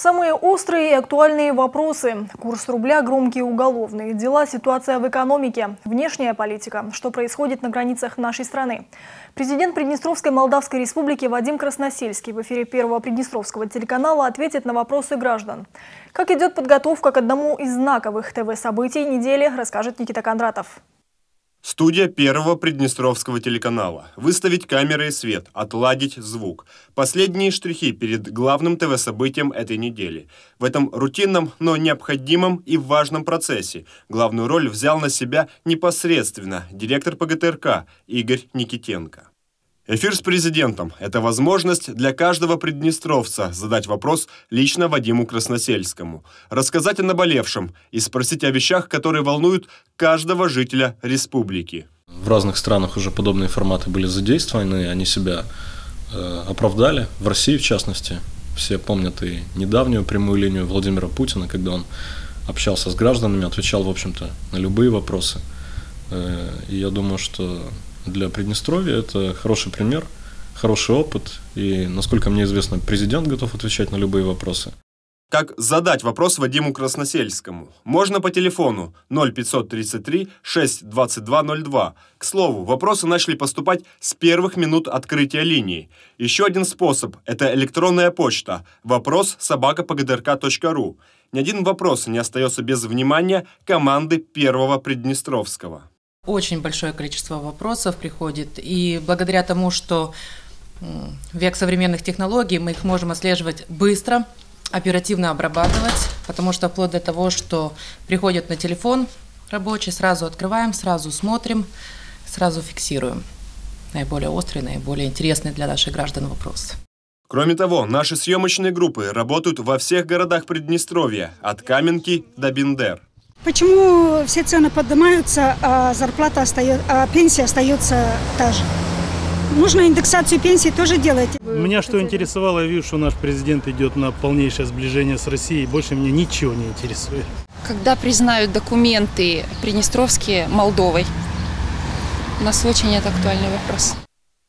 Самые острые и актуальные вопросы. Курс рубля, громкие уголовные дела, ситуация в экономике, внешняя политика, что происходит на границах нашей страны. Президент Приднестровской Молдавской Республики Вадим Красносельский в эфире первого Приднестровского телеканала ответит на вопросы граждан. Как идет подготовка к одному из знаковых ТВ-событий недели, расскажет Никита Кондратов. Студия первого Приднестровского телеканала. Выставить камеры и свет, отладить звук. Последние штрихи перед главным ТВ-событием этой недели. В этом рутинном, но необходимом и важном процессе главную роль взял на себя непосредственно директор ПГТРК Игорь Никитенко. Эфир с президентом – это возможность для каждого приднестровца задать вопрос лично Вадиму Красносельскому, рассказать о наболевшем и спросить о вещах, которые волнуют каждого жителя республики. В разных странах уже подобные форматы были задействованы, они себя э, оправдали, в России в частности. Все помнят и недавнюю прямую линию Владимира Путина, когда он общался с гражданами, отвечал, в общем-то, на любые вопросы. Э, и я думаю, что для Приднестровья. Это хороший пример, хороший опыт. И, насколько мне известно, президент готов отвечать на любые вопросы. Как задать вопрос Вадиму Красносельскому? Можно по телефону 0533 62202. К слову, вопросы начали поступать с первых минут открытия линии. Еще один способ – это электронная почта вопрос собакапогдрк.ру. Ни один вопрос не остается без внимания команды первого Приднестровского. Очень большое количество вопросов приходит, и благодаря тому, что век современных технологий, мы их можем отслеживать быстро, оперативно обрабатывать, потому что вплоть до того, что приходят на телефон рабочий, сразу открываем, сразу смотрим, сразу фиксируем наиболее острые, наиболее интересные для наших граждан вопросы. Кроме того, наши съемочные группы работают во всех городах Приднестровья, от Каменки до Бендер. Почему все цены поднимаются, а зарплата остается, а пенсия остается та же? Нужно индексацию пенсии тоже делать. Меня что интересовало, я вижу, что наш президент идет на полнейшее сближение с Россией. Больше меня ничего не интересует. Когда признают документы приднестровские Молдовой? У нас очень это актуальный вопрос.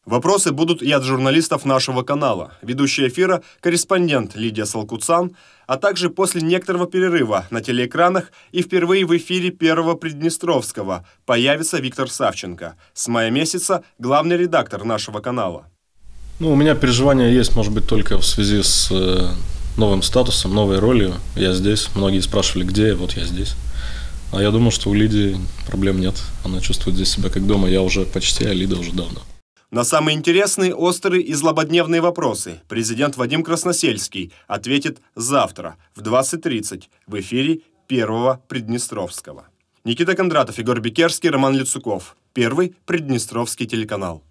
Вопросы будут и от журналистов нашего канала. Ведущий эфира – корреспондент Лидия Салкуцан, а также после некоторого перерыва на телеэкранах и впервые в эфире Первого Приднестровского появится Виктор Савченко. С мая месяца главный редактор нашего канала. Ну, у меня переживания есть, может быть, только в связи с э, новым статусом, новой ролью. Я здесь. Многие спрашивали, где я, вот я здесь. А я думаю, что у Лидии проблем нет. Она чувствует здесь себя как дома. Я уже почти, а Лида уже давно. На самые интересные, острые и злободневные вопросы президент Вадим Красносельский ответит завтра в 20.30 в эфире Первого Приднестровского. Никита Кондратов, Егор Бекерский, Роман Лицуков. Первый Приднестровский телеканал.